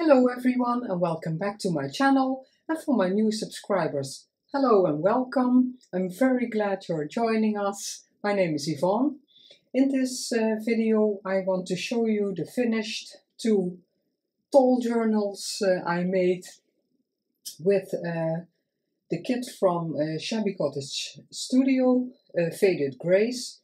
Hello everyone and welcome back to my channel and for my new subscribers, hello and welcome. I'm very glad you're joining us. My name is Yvon. In this uh, video I want to show you the finished two tall journals uh, I made with uh, the kit from uh, Shabby Cottage Studio, uh, Faded Grace.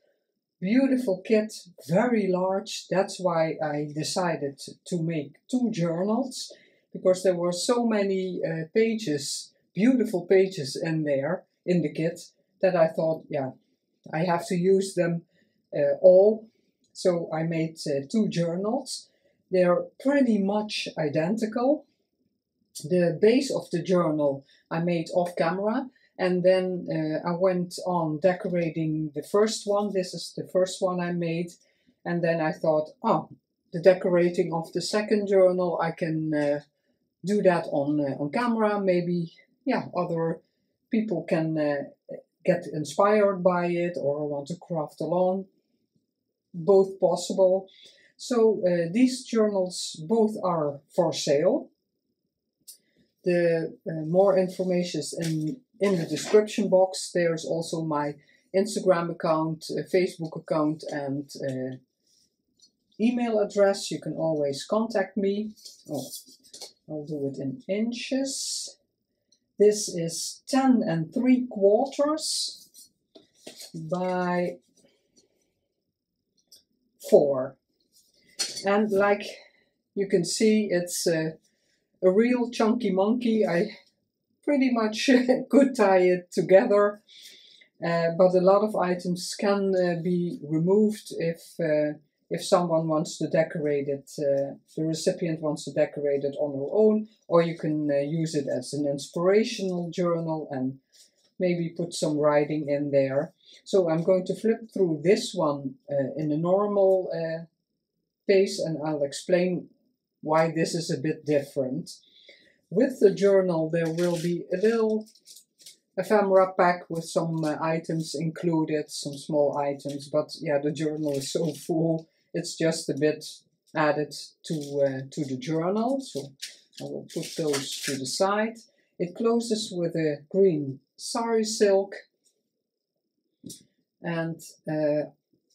Beautiful kit, very large. That's why I decided to make two journals because there were so many uh, pages, beautiful pages in there in the kit that I thought, yeah, I have to use them uh, all. So I made uh, two journals. They're pretty much identical. The base of the journal I made off camera and then uh, I went on decorating the first one. This is the first one I made. And then I thought, oh, the decorating of the second journal, I can uh, do that on, uh, on camera. Maybe, yeah, other people can uh, get inspired by it or want to craft along. Both possible. So uh, these journals both are for sale. The uh, more information is in in the description box there's also my Instagram account, uh, Facebook account and uh, email address. You can always contact me. Oh, I'll do it in inches. This is 10 and 3 quarters by 4. And like you can see, it's uh, a real chunky monkey. I pretty much could tie it together. Uh, but a lot of items can uh, be removed if uh, if someone wants to decorate it, uh, the recipient wants to decorate it on her own, or you can uh, use it as an inspirational journal and maybe put some writing in there. So I'm going to flip through this one uh, in a normal pace and I'll explain why this is a bit different. With the journal there will be a little ephemera pack with some uh, items included, some small items, but yeah, the journal is so full, it's just a bit added to, uh, to the journal, so I will put those to the side. It closes with a green sari silk and uh,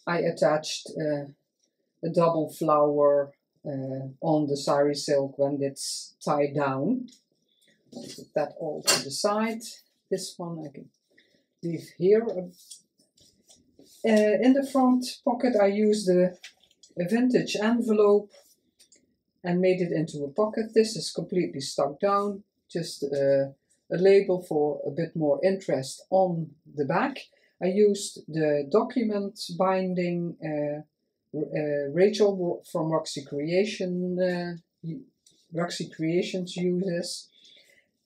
I attached uh, a double flower on the sari silk when it's tied down. Put that all to the side. This one I can leave here. Uh, in the front pocket I used a, a vintage envelope and made it into a pocket. This is completely stuck down, just uh, a label for a bit more interest on the back. I used the document binding uh, uh, Rachel from Roxy Creation, uh, Roxy Creations uses.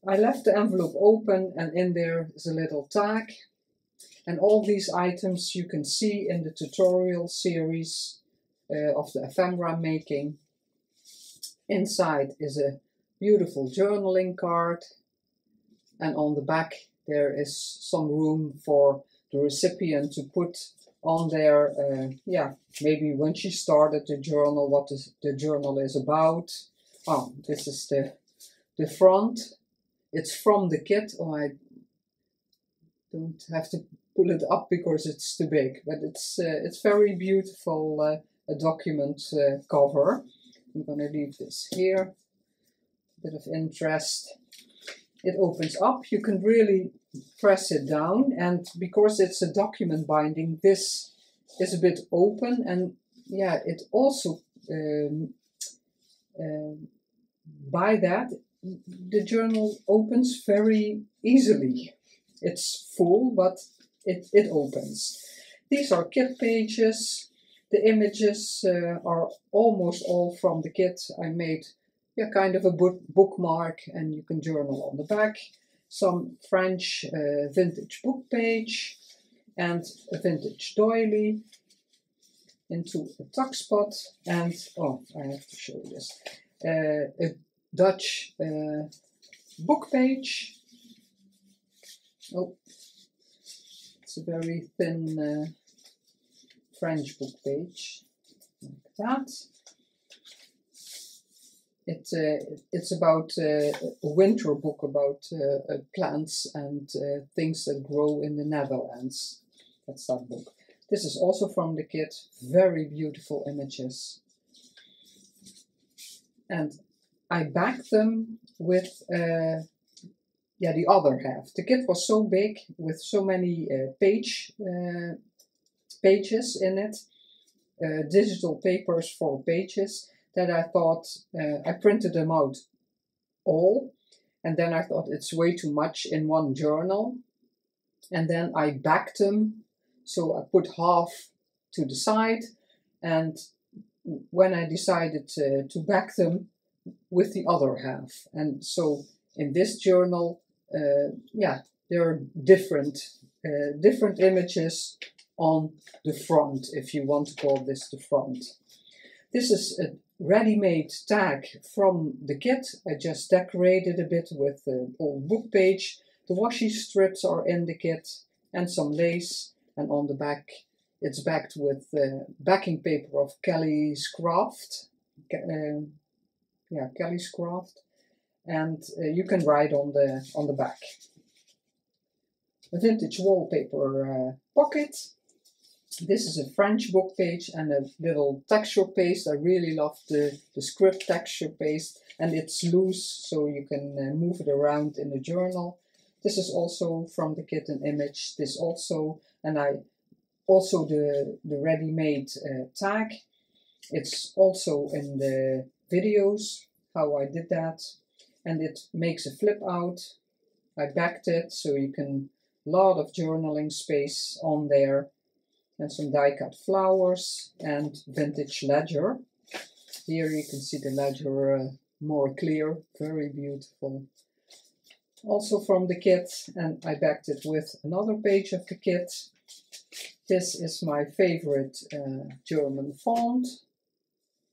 I left the envelope open and in there is a little tag. And all these items you can see in the tutorial series uh, of the ephemera making. Inside is a beautiful journaling card. And on the back there is some room for the recipient to put on there, uh, yeah, maybe when she started the journal, what is, the journal is about. Oh, this is the, the front. It's from the kit. Oh, I don't have to pull it up because it's too big, but it's uh, it's very beautiful uh, a document uh, cover. I'm gonna leave this here. Bit of interest. It opens up. You can really press it down. And because it's a document binding this is a bit open and yeah it also um, uh, by that the journal opens very easily. It's full but it, it opens. These are kit pages. The images uh, are almost all from the kit I made. Yeah kind of a book bookmark and you can journal on the back some French uh, vintage book page and a vintage doily into a tuck spot and, oh, I have to show you this, uh, a Dutch uh, book page. Oh, it's a very thin uh, French book page, like that. It uh, it's about uh, a winter book about uh, uh, plants and uh, things that grow in the Netherlands. That's that book. This is also from the kit. Very beautiful images. And I backed them with uh, yeah the other half. The kit was so big with so many page pages in it, digital papers for pages that I thought uh, I printed them out all, and then I thought it's way too much in one journal, and then I backed them, so I put half to the side, and when I decided to, to back them with the other half, and so in this journal, uh, yeah, there are different uh, different images on the front, if you want to call this the front. This is a ready-made tag from the kit. I just decorated a bit with the old book page. The washi strips are in the kit and some lace. And on the back, it's backed with uh, backing paper of Kelly's Craft. Uh, yeah, Kelly's Craft. And uh, you can write on the on the back. A vintage wallpaper uh, pocket this is a French book page and a little texture paste. I really love the, the script texture paste and it's loose so you can uh, move it around in the journal. This is also from the kit an image. This also, and I also the, the ready-made uh, tag. It's also in the videos how I did that and it makes a flip out. I backed it so you can lot of journaling space on there and some die cut flowers and vintage ledger. Here you can see the ledger uh, more clear, very beautiful. Also from the kit, and I backed it with another page of the kit. This is my favorite uh, German font,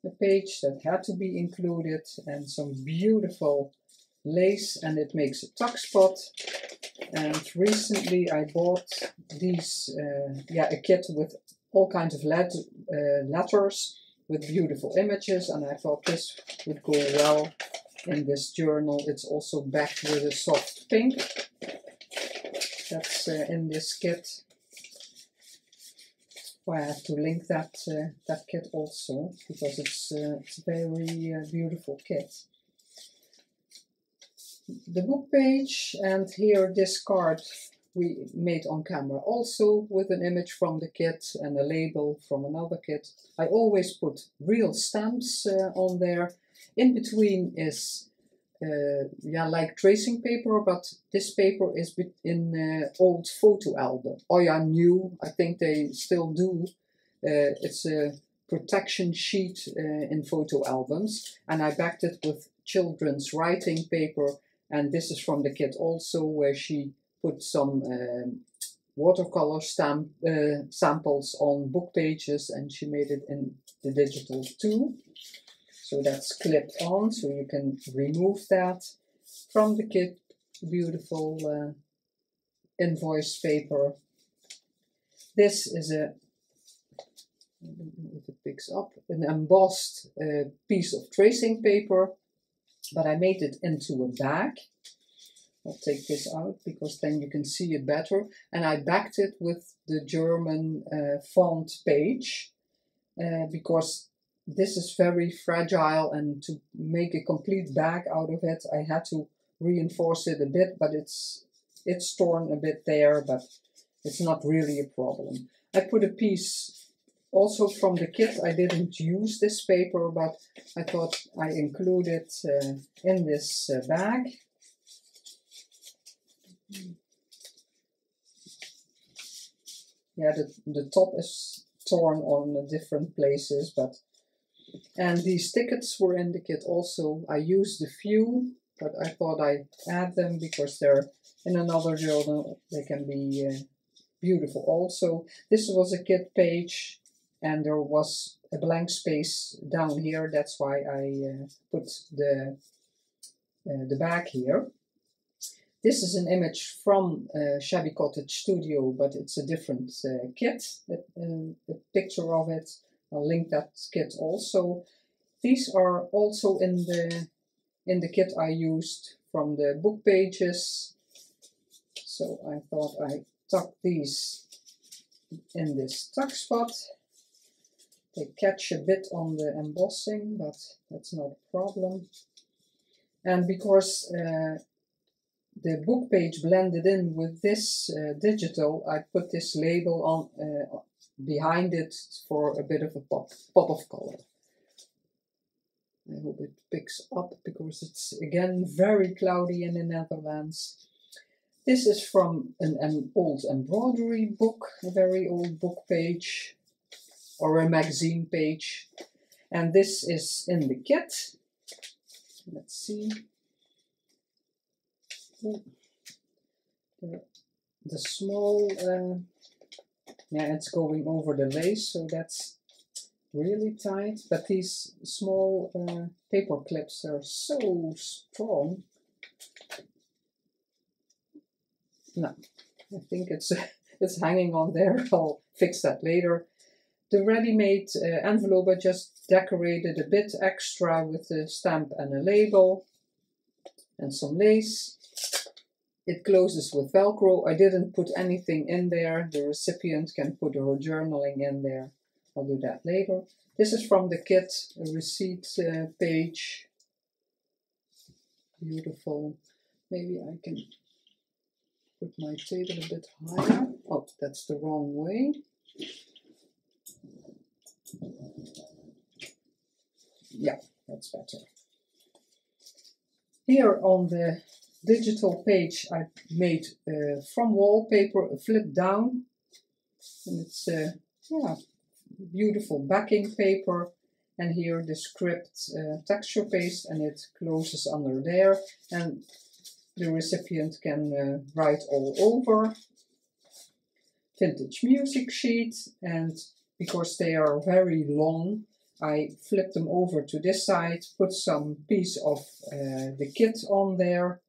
a page that had to be included, and some beautiful lace, and it makes a tuck spot and recently I bought these, uh, yeah, a kit with all kinds of let uh, letters with beautiful images and I thought this would go well in this journal. It's also backed with a soft pink that's uh, in this kit. Well, I have to link that uh, that kit also because it's, uh, it's a very uh, beautiful kit the book page and here this card we made on camera also with an image from the kit and a label from another kit. I always put real stamps uh, on there. In between is uh, yeah like tracing paper but this paper is in uh, old photo album. Oh yeah new I think they still do. Uh, it's a protection sheet uh, in photo albums and I backed it with children's writing paper and this is from the kit also where she put some um, watercolor stamp uh, samples on book pages and she made it in the digital too. So that's clipped on so you can remove that from the kit. Beautiful uh, invoice paper. This is a if it picks up an embossed uh, piece of tracing paper but I made it into a bag. I'll take this out because then you can see it better. And I backed it with the German uh, font page uh, because this is very fragile and to make a complete bag out of it I had to reinforce it a bit but it's it's torn a bit there but it's not really a problem. I put a piece also from the kit, I didn't use this paper, but I thought I include it uh, in this uh, bag. Yeah, the, the top is torn on different places, but and these tickets were in the kit also. I used a few, but I thought I'd add them because they're in another journal. They can be uh, beautiful also. This was a kit page and there was a blank space down here that's why I uh, put the uh, the bag here this is an image from uh, Shabby Cottage Studio but it's a different uh, kit a, a picture of it I'll link that kit also these are also in the in the kit I used from the book pages. So I thought I tuck these in this tuck spot. They catch a bit on the embossing, but that's not a problem. And because uh, the book page blended in with this uh, digital, I put this label on uh, behind it for a bit of a pop, pop of color. I hope it picks up because it's again very cloudy in the Netherlands. This is from an, an old embroidery book, a very old book page or a magazine page. And this is in the kit. Let's see. The, small, uh, yeah, it's going over the lace, so that's really tight. But these small uh, paper clips are so strong. No, I think it's it's hanging on there. I'll fix that later. The ready-made uh, envelope I just decorated a bit extra with a stamp and a label and some lace. It closes with Velcro. I didn't put anything in there. The recipient can put her journaling in there. I'll do that later. This is from the kit receipt uh, page. Beautiful. Maybe I can put my table a bit higher. Oh, that's the wrong way. Yeah, that's better. Here on the digital page I made uh, from wallpaper a flip down. And it's uh, yeah beautiful backing paper. And here the script uh, texture paste and it closes under there. And the recipient can uh, write all over. Vintage music sheet and because they are very long I flip them over to this side put some piece of uh, the kit on there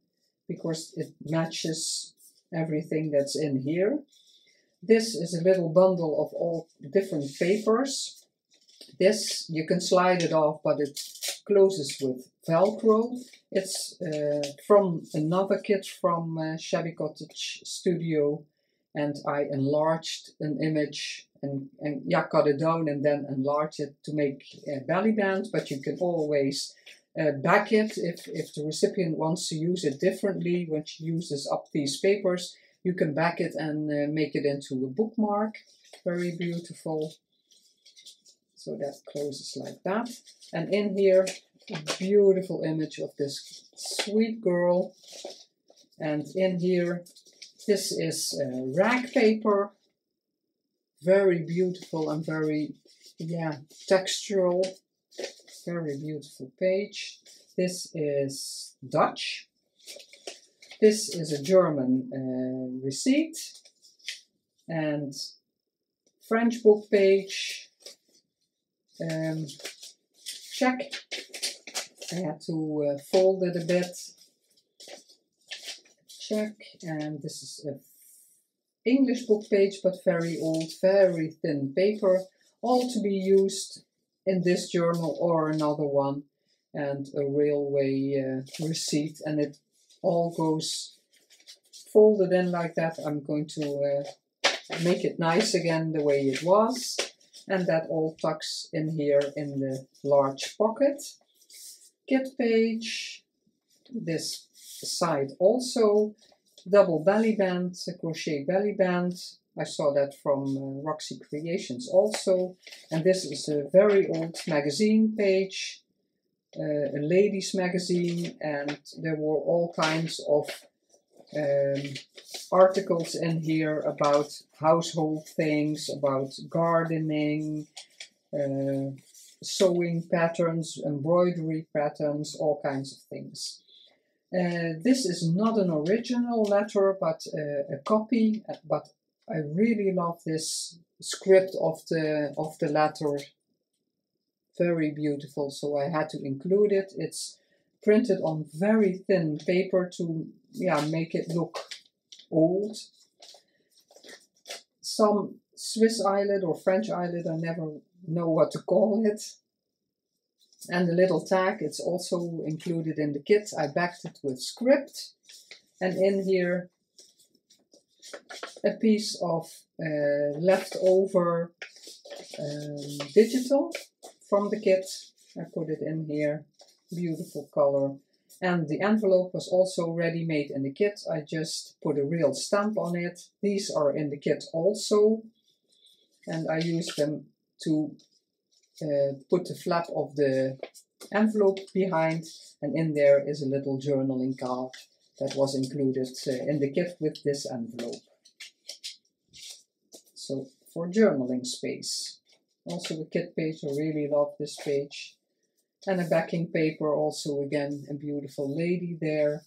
because it matches everything that's in here this is a little bundle of all different papers. This, you can slide it off, but it closes with Velcro. It's uh, from another kit from uh, Shabby Cottage Studio and I enlarged an image and, and yeah, cut it down and then enlarge it to make a belly band, but you can always uh, back it if, if the recipient wants to use it differently when she uses up these papers you can back it and uh, make it into a bookmark. Very beautiful. So that closes like that. And in here, a beautiful image of this sweet girl. And in here, this is uh, rag paper. Very beautiful and very, yeah, textural. Very beautiful page. This is Dutch. This is a German uh, receipt and French book page. Um, check. I had to uh, fold it a bit. Check. And this is a English book page, but very old, very thin paper. All to be used in this journal or another one. And a railway uh, receipt. And it all goes folded in like that. I'm going to uh, make it nice again the way it was. And that all tucks in here in the large pocket. Kit page, this side also, double belly band, crochet belly band. I saw that from uh, Roxy Creations also. And this is a very old magazine page uh, a ladies magazine and there were all kinds of um, articles in here about household things, about gardening, uh, sewing patterns, embroidery patterns, all kinds of things. Uh, this is not an original letter, but uh, a copy, but I really love this script of the, of the letter very beautiful so I had to include it. It's printed on very thin paper to yeah make it look old. Some Swiss eyelet or French eyelet, I never know what to call it. And the little tag, it's also included in the kit. I backed it with script. And in here, a piece of uh, leftover um, digital from the kit. I put it in here. Beautiful color. And the envelope was also ready made in the kit. I just put a real stamp on it. These are in the kit also. And I use them to uh, put the flap of the envelope behind. And in there is a little journaling card that was included uh, in the kit with this envelope. So for journaling space. Also the kit page, I really love this page and a backing paper also again a beautiful lady there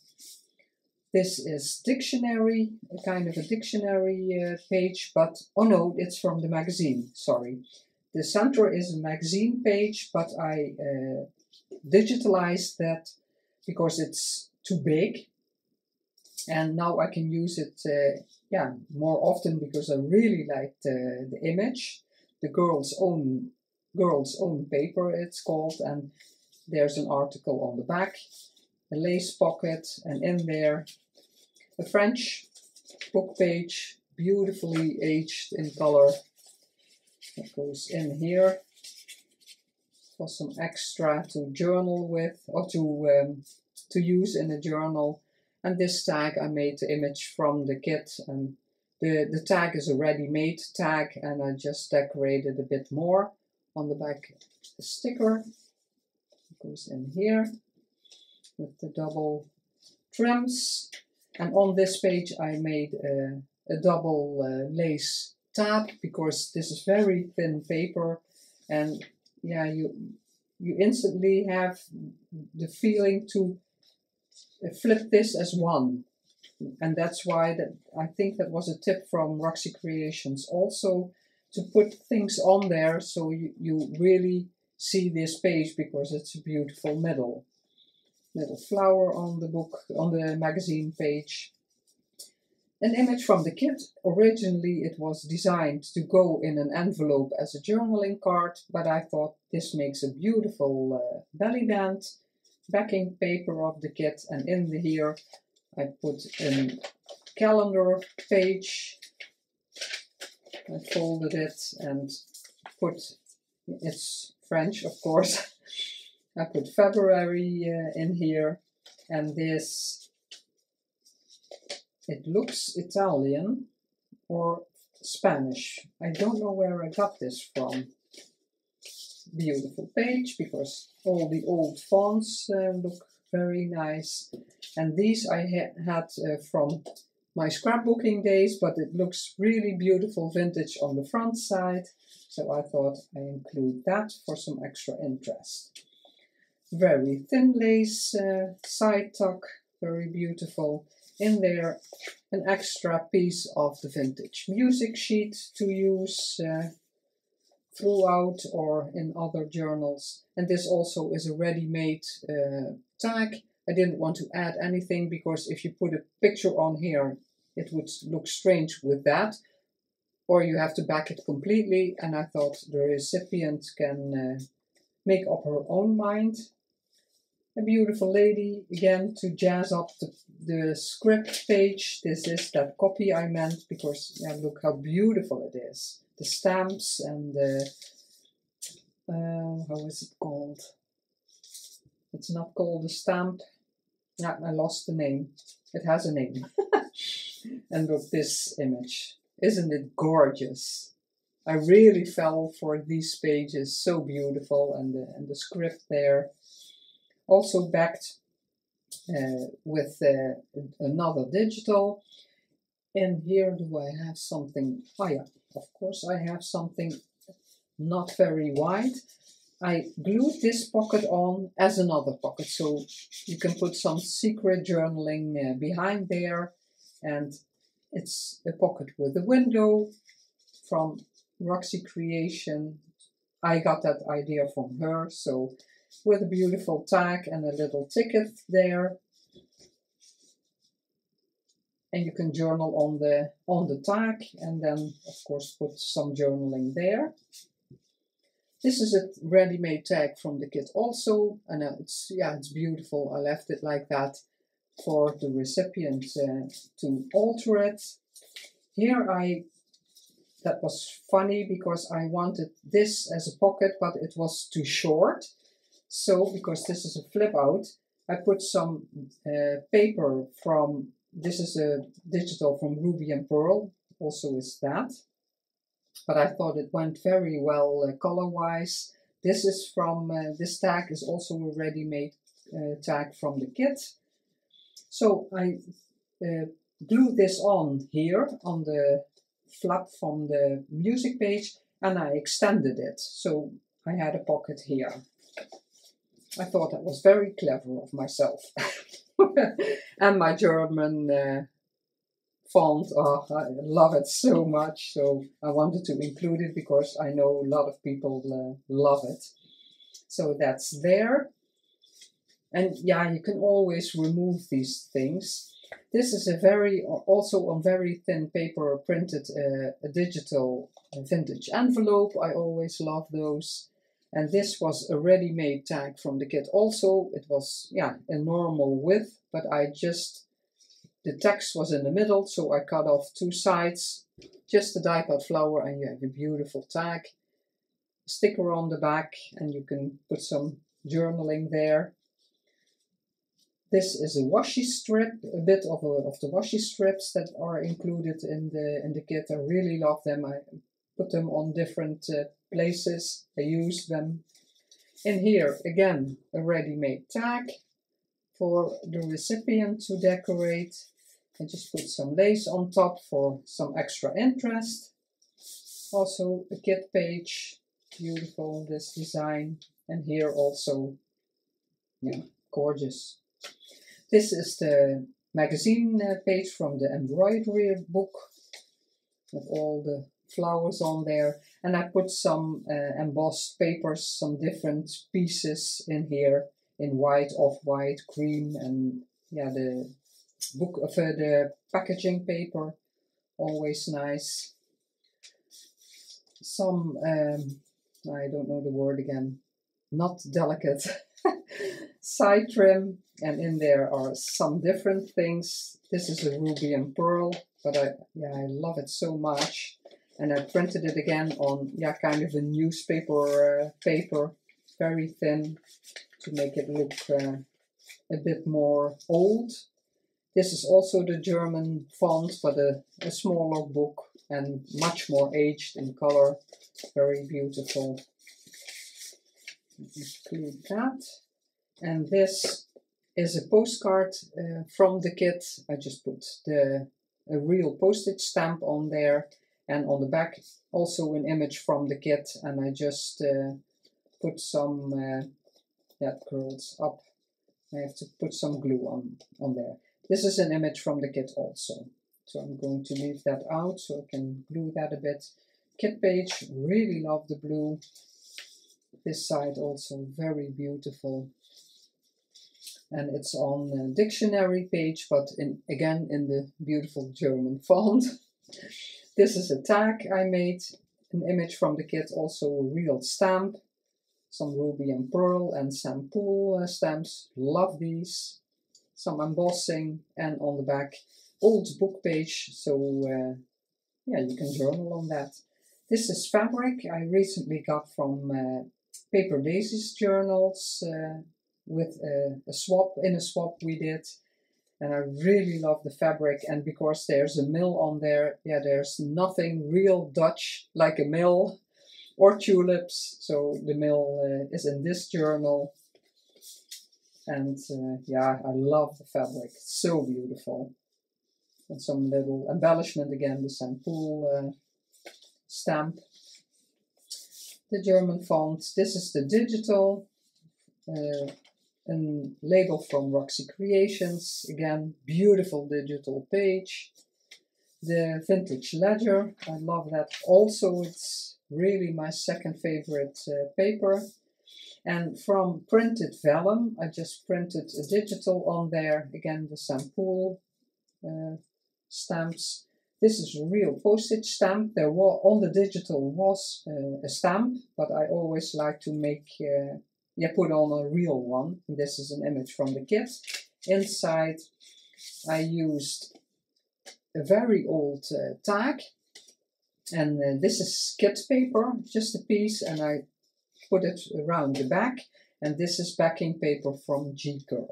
this is dictionary a kind of a dictionary uh, page but oh no it's from the magazine sorry the center is a magazine page but I uh, digitalized that because it's too big. And now I can use it uh, yeah more often because I really like the, the image the girl's own girl's own paper it's called and there's an article on the back a lace pocket and in there a French book page beautifully aged in color that goes in here for some extra to journal with or to um, to use in a journal and this tag I made the image from the kit and the, the tag is a ready-made tag and I just decorated a bit more on the back The sticker. It goes in here with the double trims. And on this page I made a, a double uh, lace tab because this is very thin paper and yeah you you instantly have the feeling to uh, flip this as one. And that's why that I think that was a tip from Roxy Creations. Also to put things on there so you, you really see this page because it's a beautiful middle little flower on the book on the magazine page an image from the kit originally it was designed to go in an envelope as a journaling card but I thought this makes a beautiful uh, belly band backing paper of the kit and in the here I put a calendar page. I folded it and put, it's French of course, I put February uh, in here and this, it looks Italian or Spanish. I don't know where I got this from. Beautiful page because all the old fonts uh, look very nice. And these I ha had uh, from my scrapbooking days, but it looks really beautiful vintage on the front side. So I thought I include that for some extra interest. Very thin lace uh, side tuck, very beautiful. In there, an extra piece of the vintage music sheet to use uh, throughout or in other journals. And this also is a ready-made uh, tag. I didn't want to add anything because if you put a picture on here, it would look strange with that. Or you have to back it completely. And I thought the recipient can uh, make up her own mind. A beautiful lady, again, to jazz up the, the script page. This is that copy I meant because, yeah, look how beautiful it is the stamps and the uh, how is it called? It's not called a stamp. Yeah, I lost the name. It has a name. and look this image. Isn't it gorgeous? I really fell for these pages. So beautiful and the, and the script there. Also backed uh, with uh, another digital. And here do I have something? Yeah, of course I have something not very wide. I glued this pocket on as another pocket, so you can put some secret journaling uh, behind there. And it's a pocket with a window from Roxy Creation. I got that idea from her, so with a beautiful tag and a little ticket there and you can journal on the on the tag and then of course put some journaling there This is a ready-made tag from the kit also, and uh, it's yeah, it's beautiful. I left it like that for the recipient uh, to alter it. Here I, that was funny because I wanted this as a pocket, but it was too short. So, because this is a flip out, I put some uh, paper from, this is a digital from Ruby and Pearl, also is that. But I thought it went very well uh, color-wise. This is from, uh, this tag is also a ready-made uh, tag from the kit. So I uh, glue this on here on the flap from the music page and I extended it. So I had a pocket here. I thought that was very clever of myself. and my German uh, font, oh, I love it so much. So I wanted to include it because I know a lot of people uh, love it. So that's there. And yeah, you can always remove these things. This is a very, also on very thin paper printed uh, a digital vintage envelope. I always love those. And this was a ready-made tag from the kit also. It was, yeah, a normal width, but I just, the text was in the middle, so I cut off two sides, just the die-cut flower, and you have a beautiful tag. Sticker on the back, and you can put some journaling there. This is a washi strip, a bit of, a, of the washi strips that are included in the in the kit. I really love them. I put them on different uh, places. I use them. And here, again, a ready-made tag for the recipient to decorate. I just put some lace on top for some extra interest. Also a kit page, beautiful this design. And here also, yeah, gorgeous. This is the magazine uh, page from the embroidery book with all the flowers on there and I put some uh, embossed papers, some different pieces in here in white, off-white, cream and yeah the book of uh, the packaging paper always nice. Some um, I don't know the word again not delicate side trim and in there are some different things. This is a ruby and pearl but I yeah I love it so much and I printed it again on yeah kind of a newspaper uh, paper very thin to make it look uh, a bit more old. This is also the German font but a, a smaller book and much more aged in color. Very beautiful. Include that. And this is a postcard uh, from the kit. I just put the a real postage stamp on there and on the back also an image from the kit and I just uh, put some uh, that curls up. I have to put some glue on on there. This is an image from the kit also. So I'm going to leave that out so I can glue that a bit. Kit page really love the blue. This side also very beautiful. And it's on a dictionary page but in again in the beautiful German font This is a tag. I made, an image from the kit, also a real stamp, some ruby and pearl and Sam Poole uh, stamps, love these, some embossing. And on the back old book page, so uh, yeah, you can journal on that. This is fabric I recently got from uh, Paper Daisies journals uh, with a, a swap, in a swap we did and I really love the fabric. And because there's a mill on there yeah there's nothing real Dutch like a mill or tulips. So the mill uh, is in this journal. And uh, yeah I love the fabric. It's so beautiful. And some little embellishment again the Sam Poole uh, stamp. The German font. This is the digital uh, a label from Roxy Creations, again, beautiful digital page. The Vintage Ledger, I love that also, it's really my second favorite uh, paper. And from Printed Vellum, I just printed a digital on there, again the Sam Poole uh, stamps. This is a real postage stamp. There was on the digital was uh, a stamp, but I always like to make uh, yeah put on a real one. This is an image from the kit. Inside, I used a very old uh, tag, and uh, this is kit paper, just a piece, and I put it around the back. And this is backing paper from Gi Kerr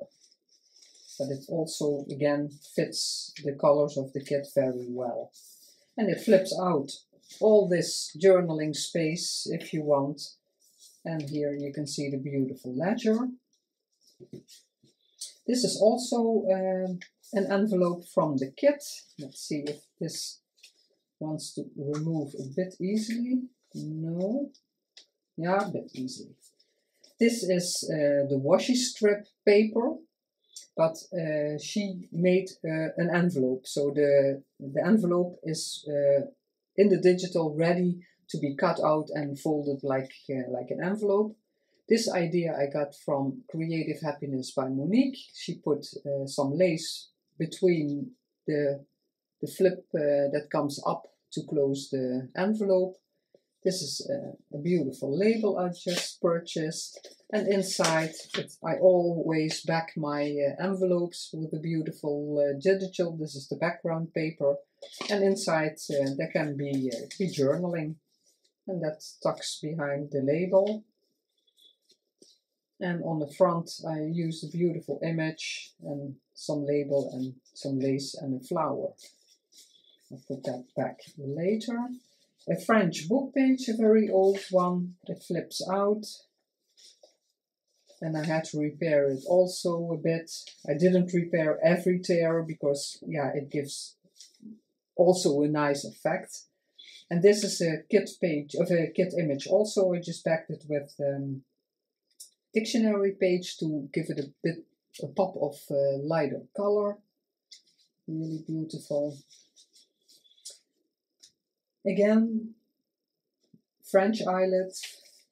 but it also again fits the colors of the kit very well. And it flips out all this journaling space if you want. And here you can see the beautiful ledger. This is also um, an envelope from the kit. Let's see if this wants to remove a bit easily. No. Yeah, a bit easily. This is uh, the washi strip paper but uh, she made uh, an envelope. So the, the envelope is uh, in the digital ready to be cut out and folded like, uh, like an envelope. This idea I got from Creative Happiness by Monique. She put uh, some lace between the, the flip uh, that comes up to close the envelope this is a, a, beautiful label I just purchased. And inside, it, I always back my uh, envelopes with a beautiful uh, digital. This is the background paper. And inside uh, there can be, uh, be journaling. And that tucks behind the label. And on the front I use a beautiful image and some label and some lace and a flower. I'll put that back later a French book page, a very old one that flips out. And I had to repair it also a bit. I didn't repair every tear because, yeah, it gives also a nice effect. And this is a kit page, of a kit image also. I just backed it with um, dictionary page to give it a bit, a pop of uh, lighter color. Really beautiful. Again, French eyelet,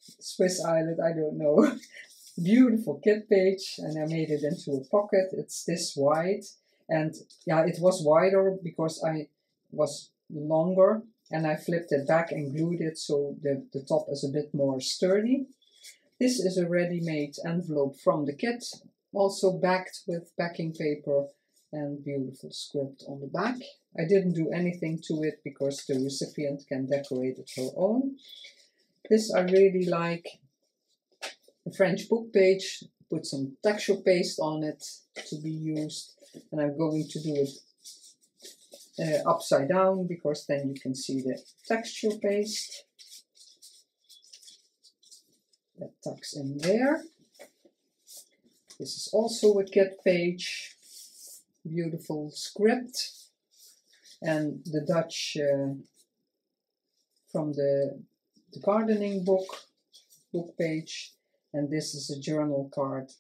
Swiss eyelet, I don't know. Beautiful kit page, and I made it into a pocket. It's this wide, and yeah, it was wider because I was longer, and I flipped it back and glued it so the, the top is a bit more sturdy. This is a ready-made envelope from the kit, also backed with backing paper and beautiful script on the back. I didn't do anything to it because the recipient can decorate it her own. This I really like. A French book page, put some texture paste on it to be used. And I'm going to do it uh, upside down because then you can see the texture paste. That tucks in there. This is also a kit page. Beautiful script and the Dutch uh, from the, the gardening book book page and this is a journal card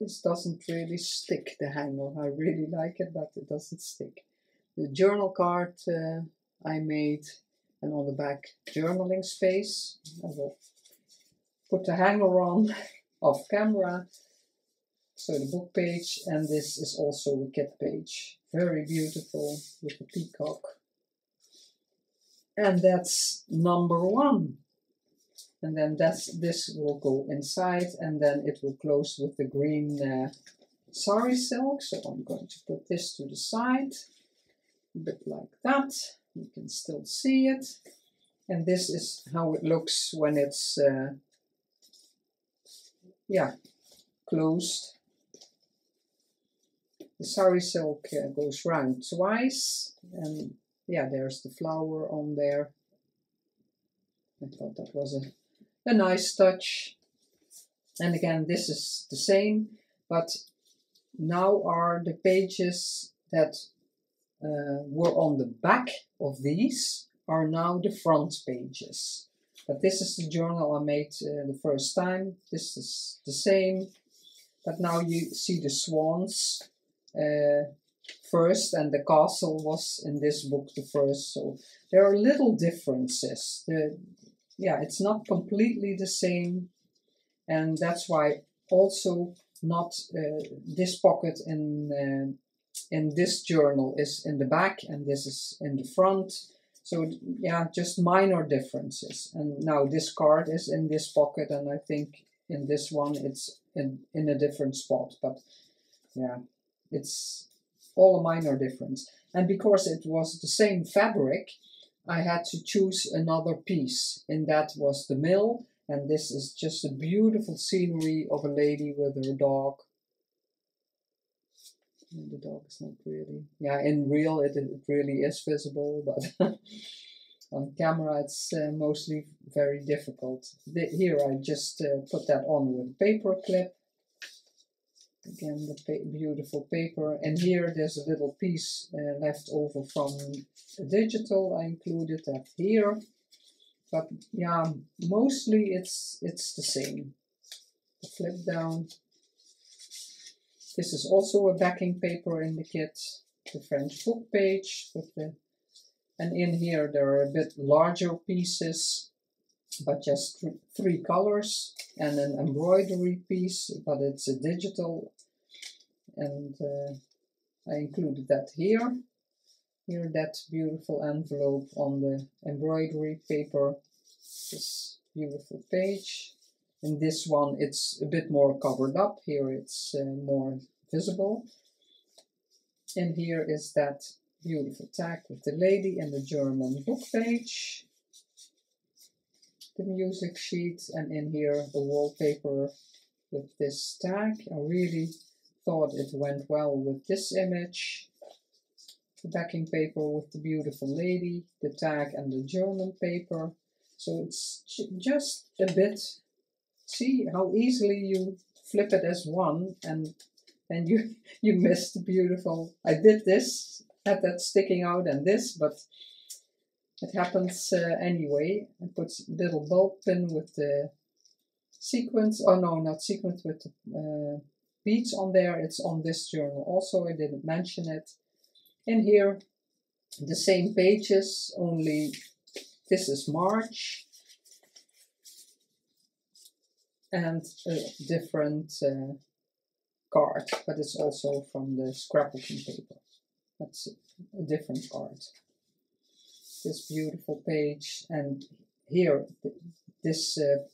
this doesn't really stick the hanger I really like it but it doesn't stick the journal card uh, I made and on the back journaling space I will put the hanger on off camera so the book page and this is also a cat page very beautiful with the peacock. And that's number one. And then that's this will go inside and then it will close with the green uh, sari silk. So I'm going to put this to the side, bit like that. You can still see it. And this is how it looks when it's, uh, yeah, closed the sari silk uh, goes round twice and yeah there's the flower on there I thought that was a, a nice touch and again this is the same but now are the pages that uh, were on the back of these are now the front pages. But this is the journal I made uh, the first time. This is the same. But now you see the swans uh, first and the castle was in this book the first. So there are little differences. The, yeah it's not completely the same. And that's why also not uh, this pocket in uh, in this journal is in the back and this is in the front. So yeah, just minor differences. And now this card is in this pocket and I think in this one it's in, in a different spot. But yeah, it's all a minor difference. And because it was the same fabric, I had to choose another piece. And that was the mill. And this is just a beautiful scenery of a lady with her dog the dog is not really. Yeah, in real it, it really is visible, but on camera it's uh, mostly very difficult. The, here I just uh, put that on with a paper clip. Again, the pa beautiful paper. And here there's a little piece uh, left over from digital. I included that here. But yeah, mostly it's it's the same. flip down this is also a backing paper in the kit, the French book page with the and in here there are a bit larger pieces but just th three colors and an embroidery piece but it's a digital. And uh, I included that here here that beautiful envelope on the embroidery paper this beautiful page in this one it's a bit more covered up, here it's uh, more visible. And here is that beautiful tag with the lady and the German book page. The music sheet and in here the wallpaper with this tag. I really thought it went well with this image. The backing paper with the beautiful lady, the tag and the German paper. So it's just a bit see how easily you flip it as one and and you you missed the beautiful I did this had that sticking out and this but it happens uh, anyway. I put little bulb pin with the sequins oh no not sequins with the uh, beads on there. It's on this journal also. I didn't mention it. In here the same pages only this is March and a different uh, card, but it's also from the scrapbooking paper. That's a different card. This beautiful page, and here this uh,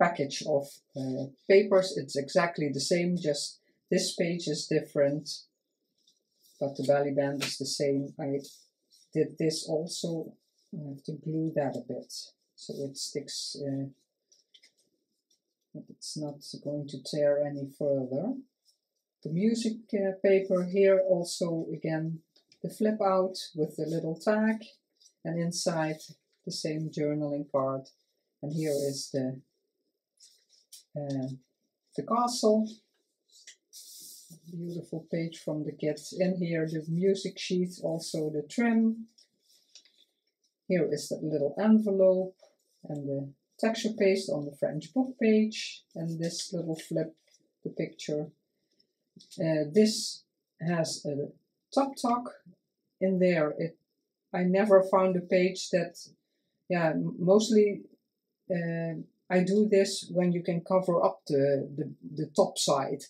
package of uh, papers, it's exactly the same, just this page is different, but the belly band is the same. I did this also, I have to glue that a bit so it sticks uh, it's not going to tear any further. The music uh, paper here also again the flip out with the little tag and inside the same journaling part. And here is the uh, the castle. Beautiful page from the kit in here the music sheet also the trim. Here is the little envelope and the texture paste on the French book page and this little flip the picture. Uh, this has a top talk in there. It I never found a page that, yeah, mostly uh, I do this when you can cover up the, the, the top side.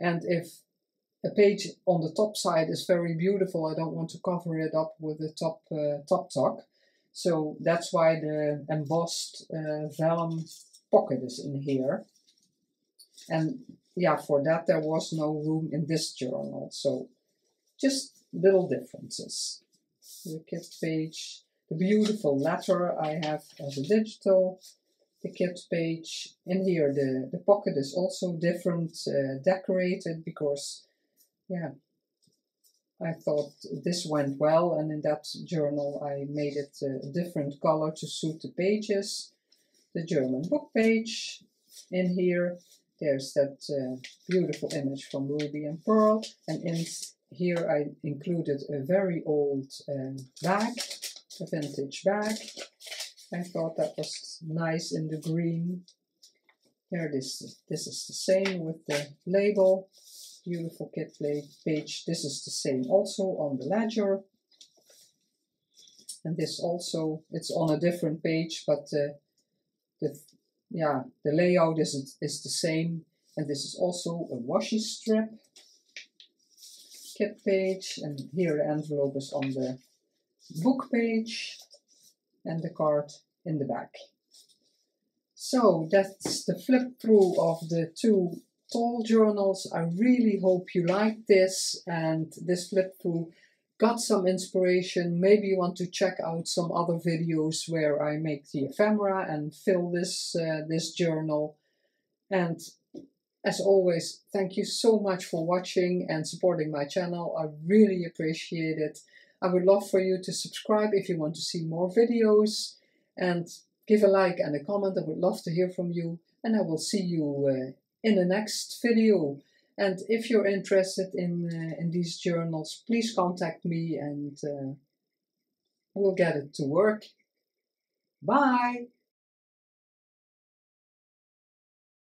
And if a page on the top side is very beautiful, I don't want to cover it up with the top uh, top talk. So that's why the embossed uh, vellum pocket is in here. And yeah, for that there was no room in this journal. So just little differences. The kit page, the beautiful letter I have as a digital, the kit page. In here the, the pocket is also different uh, decorated because yeah, I thought this went well and in that journal I made it a different color to suit the pages. The German book page in here. There's that uh, beautiful image from Ruby and Pearl and in here I included a very old uh, bag, a vintage bag. I thought that was nice in the green. Here this, this is the same with the label beautiful kit page. This is the same also on the ledger. And this also, it's on a different page, but uh, the, yeah, the layout is, is the same. And this is also a washi strip. kit page and here the envelope is on the book page and the card in the back. So that's the flip through of the two tall journals. I really hope you like this and this flip through got some inspiration. Maybe you want to check out some other videos where I make the ephemera and fill this, uh, this journal. And as always, thank you so much for watching and supporting my channel. I really appreciate it. I would love for you to subscribe if you want to see more videos and give a like and a comment. I would love to hear from you and I will see you uh, in the next video. And if you're interested in, uh, in these journals, please contact me and uh, we'll get it to work. Bye!